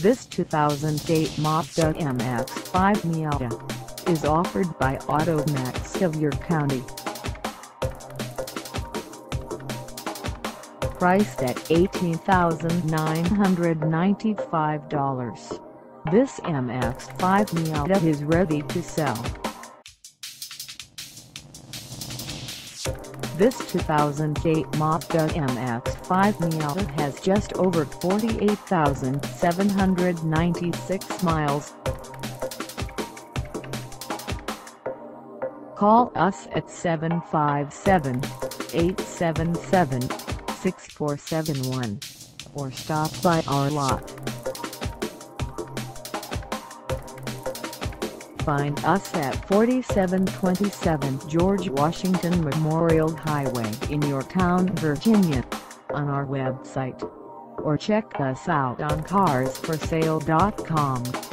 This 2008 Mazda MX-5 Miata is offered by AutoMax of York County. Priced at $18,995, this MX-5 Miata is ready to sell. This 2008 Mazda MX-5 Miata has just over 48,796 miles. Call us at 757-877-6471 or stop by our lot. Find us at 4727 George Washington Memorial Highway in Yorktown, Virginia, on our website, or check us out on carsforsale.com.